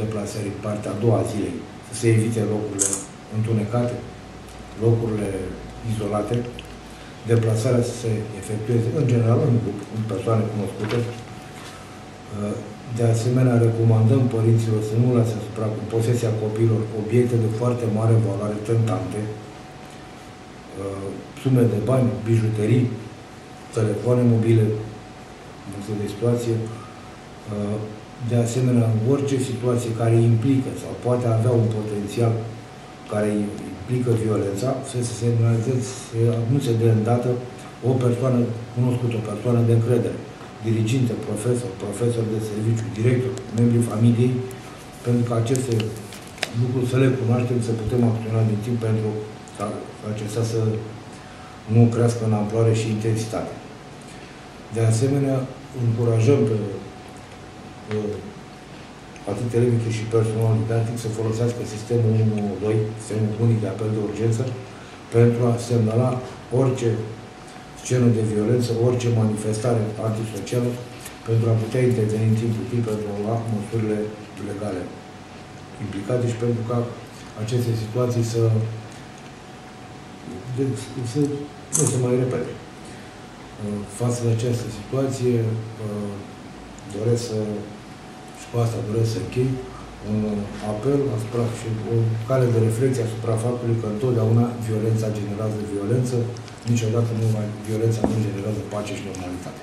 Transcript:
deplasării, partea a doua zilei, să se evite locurile întunecate, locurile izolate, deplasarea să se efectueze în general în grup, în persoane cunoscute. De asemenea, recomandăm părinților să nu lase asupra cu posesia copiilor obiecte de foarte mare valoare tentante, sume de bani, bijuterii, telefoane mobile, în de situație, de asemenea, în orice situație care implică sau poate avea un potențial care implică violența, să se semnalizeze, să anunțe de îndată o persoană cunoscută, o persoană de încredere, diriginte, profesor, profesor de serviciu, director, membrii familiei, pentru că aceste lucruri să le cunoaștem, să putem acționa din timp pentru ca acesta să nu crească în amploare și intensitate. De asemenea, încurajăm pe atât elevii cât și personal didactic să folosească sistemul 112, sistemul unic de apel de urgență, pentru a semnala orice scenă de violență, orice manifestare antisocială, pentru a putea interveni în timp util pentru a lua măsurile legale implicate și pentru ca aceste situații să, de, să nu se mai repete. Față de această situație, doresc să și cu asta doresc să închei un apel asupra și o cale de reflexie asupra faptului că întotdeauna violența generează violență, niciodată nu mai violența nu generează pace și normalitate.